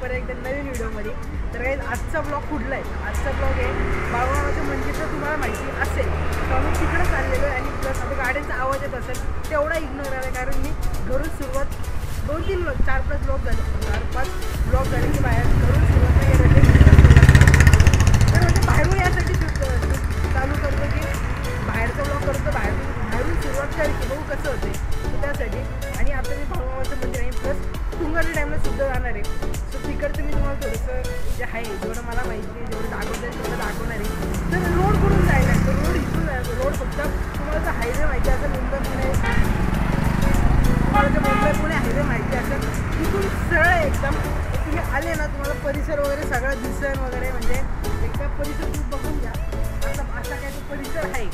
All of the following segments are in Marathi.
परत एकदा नवीन व्हिडिओमध्ये. तर काही आजचा ब्लॉग कुठला आहे? आजचा ब्लॉग आहे बाबाबाच्या मंदिरचं तुम्हाला माहिती असेल. तर आम्ही तिकडं चाललेलो आहे आणि प्लस आता गाड्यांचा आवाज येत असेल तेवढा इग्नोर आहे कारण मी घरून सुरुवात दोन तीन चार पाच ब्लॉग झाले. चार पाच ब्लॉग झाले. थोडंसं जे आहे जेवढं मला माहिती आहे जेवढं दाखवतं आहे तेवढं दाखवणार आहे. तर रोड करून जायला तर रोड इथून जायचं रोड फक्त तुम्हाला जर हायवे माहिती असेल मुंबई पुणे तुम्हाला जर मुंबई पुणे हायवे माहिती असेल तिथून सरळ आहे एकदम तुम्ही आले ना तुम्हाला परिसर वगैरे सगळं दिसन वगैरे म्हणजे एकदा परिसर तुम्ही बघून घ्या. आता असा काय तो परिसर आहे.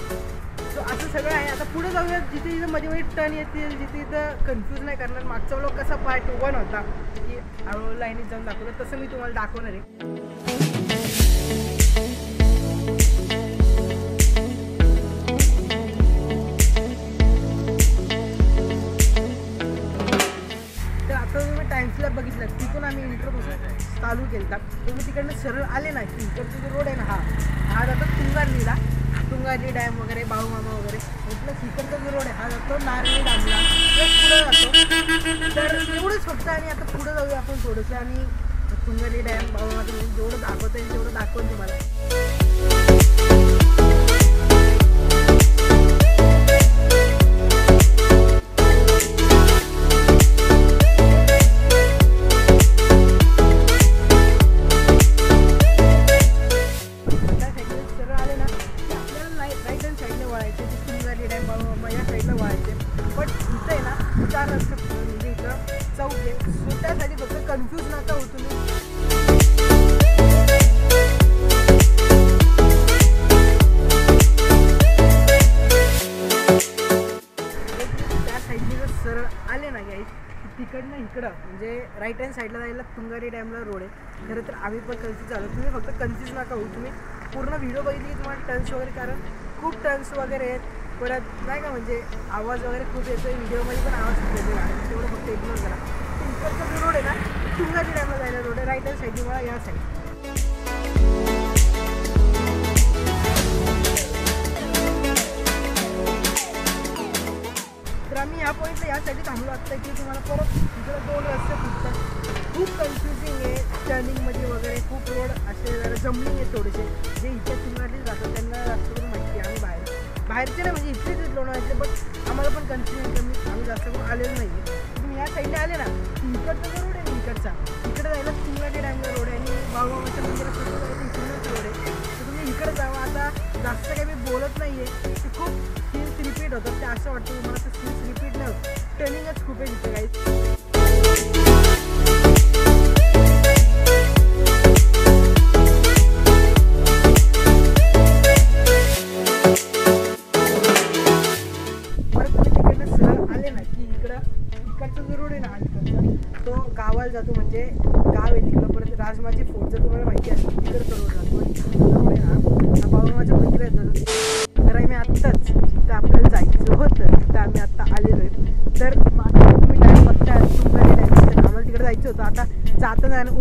सो असं सगळं आहे. आता पुढे जाऊया जिथे जिथे मध्ये मध्ये टर्न येतील जिथे इथं कन्फ्यूज नाही करणार. मागचा लोक कसा पार्ट वन होता की हळूहळू लाईनीत जाऊन दाखवलं तसं मी तुम्हाला दाखवणार आहे. तिथून आम्ही इंट्रोपासून चालू केलं तुम्ही तिकडनं सरळ आले ना की इकडचा जो रोड आहे ना हा हा जातो तुंगारलीला. तुंगारली डॅम वगैरे बाळूमामा वगैरे. म्हटलं तिकडचा जो रोड आहे हा जातो नारळी डॅमला पुढं जातो. तर एवढंच फक्त आणि आता पुढं जाऊया आपण थोडंसं आणि तुंगारली डॅम बाळूमामा जेवढं दाखवता येईल तेवढं दाखवून तुम्हाला. म्हणजे राईट हँड साईडला जायला तुंगारी डॅमला रोड आहे. खरं तर आम्ही पण कन्फ्यूज झालो. तुम्ही फक्त कन्फ्यूज नका होऊ. तुम्ही पूर्ण व्हिडिओ बघितली तुम्हाला टर्न्स वगैरे कारण खूप टर्न्स वगैरे आहेत. परत नाही का म्हणजे आवाज वगैरे खूप येतो आहे व्हिडिओमध्ये पण आवाज खूप येतो तेवढं फक्त इग्नोर करा. तर इकडचा जो रोड आहे ना तुंगारी डॅमला जायला रोड आहे. राईट हँड साईड मला या साईड तर या पॉईंटला यासाठी थांबलो. आत्ता की तुम्हाला परत इकडे दोन रस्ते फुटतात खूप कन्फ्युजिंग आहे टर्निंगमध्ये वगैरे. खूप रोड असे जरा जमलिंग आहे थोडेसे. जे इथे सिनेमातले जातात त्यांना जास्त करून माहिती आहे. आम्ही बाहेर बाहेरचे नाही म्हणजे इथलेच आहेत लोणावळ्याचे बट आम्हाला पण कन्फ्युजन मी आम्ही जास्त करून आलेलो नाही आहे तुम्ही या साईडला आले ना इकडचा जो रोड आहे ना इकडचा इकडे जायला तुंगाटे डॅमला रोड आहे. आणि बाळूमामाच्या मंदिरात सुद्धा रोड आहे. तर तुम्ही इकडे जावं. आता जास्त काही मी बोलत नाही आहे ते खूप सीन्स रिपीट होतात ते असं वाटतं तुम्हाला ते स्किल्स रिपीट नाही होत. ट्रेनिंगच खूप आहे तिथे काही जातो म्हणजे गाव आहे तिकडं. परत राजमाची फोर्ट जर तुम्हाला माहिती असेल तिकडं रोड जातो आणि ना हा बाळूमाच्या मंदिरात जातो तर आम्ही आत्ताच तिथं आपल्याला जायचं होतं तिथं आम्ही आत्ता आलेलो आहे तर मागे तुम्ही टाईम बघताय तुंगारी डॅम तर आम्हाला तिकडे जायचं होतं आता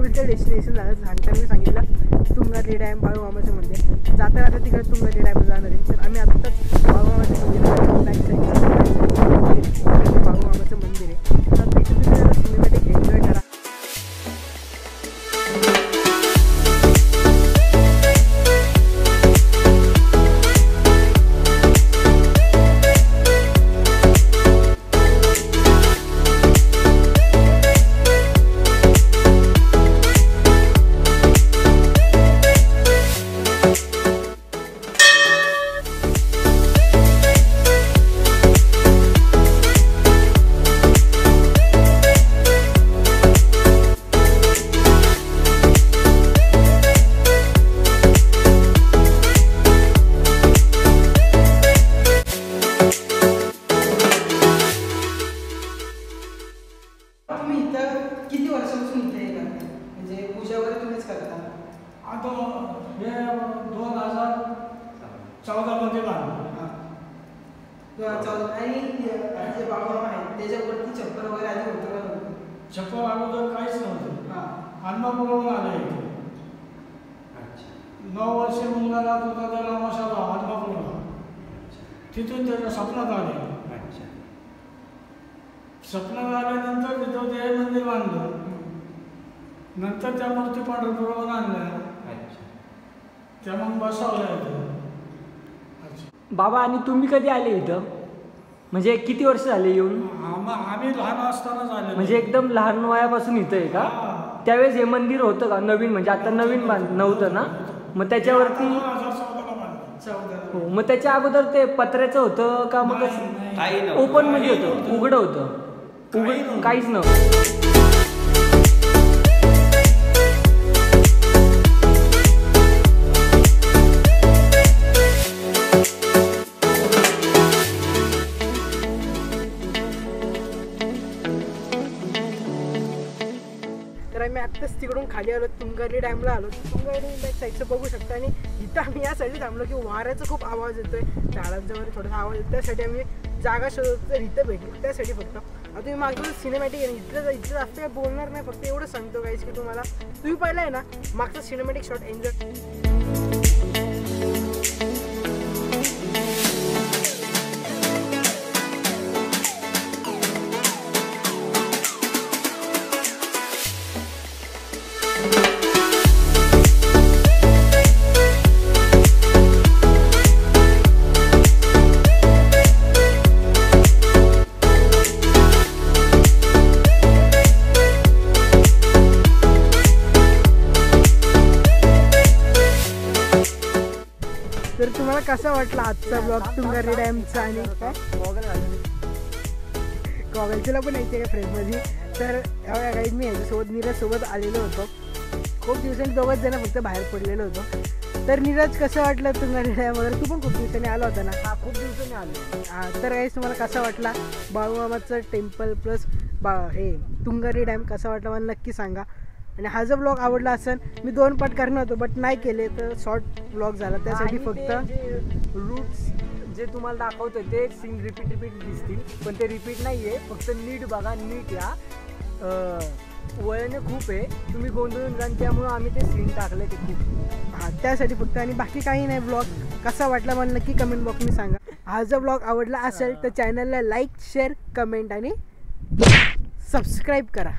पुढचं डेस्टिनेशन झालं सांगताना मी सांगितलं तुंगारी डॅम बाळूमामाचं मंदिर. जाता जाता तिकडे तुंगारी डॅम जाणार आहे. तर आम्ही आत्ताच बाळूमामाचं मंदिर बाळूमामाचं मंदिर आहे. हे दोन हजार चौदामध्ये बांधलं. हां. आणि जे बाबा आहेत त्याच्यावरती चप्पल वगैरे आधी होतं का नव्हतं? अगोदर काहीच नव्हतं. हां. आत्मापूर्वून आले इथे. अच्छा. नऊ वर्षे मुलगा राहत होता त्याला आमाशाला आत्मापूरला तिथून त्याच्या स्वप्नात आले. स्वप्नात आल्यानंतर तिथं ते मंदिर बांधलं. नंतर त्या मूर्ती पंढरपूरवरून आणल्या. अच्छा. त्या मग अच्छा. बाबा आणि तुम्ही कधी आले इथं? म्हणजे किती वर्ष झाले येऊन? आम- आम्ही लहान असतानाच आले म्हणजे एकदम लहान वयापासून इथं आहे का? त्यावेळेस हे मंदिर होतं का? नवीन म्हणजे आता नवीन बांध नव्हतं ना? मग त्याच्यावरती दोन हजार चौदाला बांधलं. चौदा. हो मग त्याच्या अगोदर ते पत्र्याचं होतं का मग. काही नव्हतं. ओपनमध्ये काही होतं. उघडं होतं. उघड. काहीच नव्हतं. वरून खाली आलो तुंगारी डॅमला आलो. तुंगारी साईडचं बघू शकता आणि इथं आम्ही यासाठी थांबलो की वाऱ्याचा खूप आवाज येतोय. झाडांचा वगैरे थोडासा आवाज येतो त्यासाठी आम्ही जागा शोधतो तर इथं भेटली. त्यासाठी फक्त. आता तुम्ही मागचं सिनेमॅटिक आहे. इथलं इथलं जास्त काय बोलणार नाही. फक्त एवढं सांगतो काहीच की तुम्हाला तुम्ही पहिला आहे ना मागचं सिनेमॅटिक शॉट एन्जॉय तर तुम्हाला कसा वाटला आजचा ब्लॉग तुंगारी डॅमचा आणि? गॉगलचीला पण यायचे का फ्रेंडमध्ये तर ह्या गाईड मी ह्याच्यासोबत नीरजसोबत आलेलो होतो. खूप दिवसांनी दोघंच जण फक्त बाहेर पडलेलो होतो. तर नीरज कसं वाटलं तुंगारी डॅम वगैरे तू पण खूप दिवसांनी आला होता ना? हा खूप दिवसांनी आलो. हा, तर गाईस तुम्हाला कसा वाटला? बाळूमामाचं टेम्पल प्लस बा हे तुंगारी डॅम कसा वाटला? मला नक्की सांगा. आणि हा जो ब्लॉग आवडला असेल मी दोन पार्ट करणार होतो बट नाही केले तर शॉर्ट ब्लॉग झाला. त्यासाठी फक्त रूट्स जे तुम्हाला दाखवतं ते सीन रिपीट रिपीट दिसतील पण ते रिपीट नाही आहे फक्त नीट बघा नीट या. वळणे खूप आहे. तुम्ही गोंधळून जाण त्यामुळं आम्ही ते सीन टाकले ते खूप हा त्यासाठी फक्त आणि बाकी काही नाही ब्लॉग कसा वाटला मला नक्की कमेंट बॉक्समध्ये सांगा. हा जर ब्लॉग आवडला असेल तर चॅनलला लाईक शेअर कमेंट आणि सबस्क्राईब करा.